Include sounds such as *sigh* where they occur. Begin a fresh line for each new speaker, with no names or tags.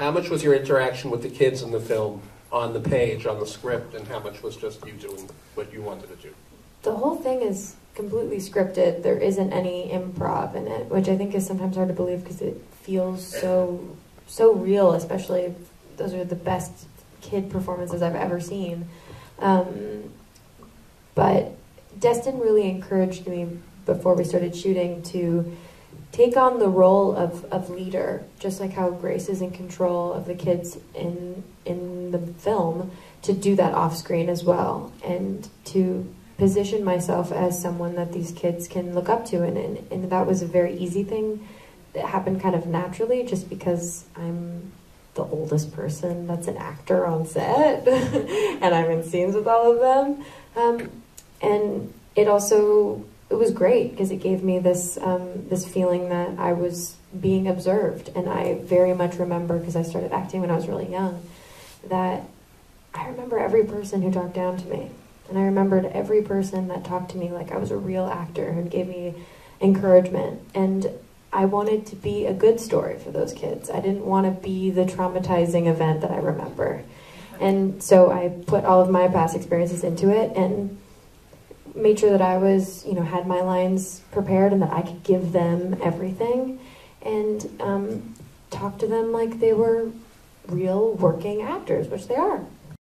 How much was your interaction with the kids in the film on the page, on the script, and how much was just you doing what you wanted to do?
The whole thing is completely scripted. There isn't any improv in it, which I think is sometimes hard to believe because it feels so so real. Especially those are the best kid performances I've ever seen. Um, but Destin really encouraged me before we started shooting to take on the role of, of leader, just like how Grace is in control of the kids in in the film, to do that off screen as well, and to position myself as someone that these kids can look up to, and, and, and that was a very easy thing that happened kind of naturally, just because I'm the oldest person that's an actor on set, *laughs* and I'm in scenes with all of them, um, and it also it was great because it gave me this um, this feeling that I was being observed, and I very much remember because I started acting when I was really young that I remember every person who talked down to me, and I remembered every person that talked to me like I was a real actor and gave me encouragement, and I wanted to be a good story for those kids. I didn't want to be the traumatizing event that I remember, and so I put all of my past experiences into it and made sure that I was, you know, had my lines prepared and that I could give them everything and um, talk to them like they were real working actors, which they are.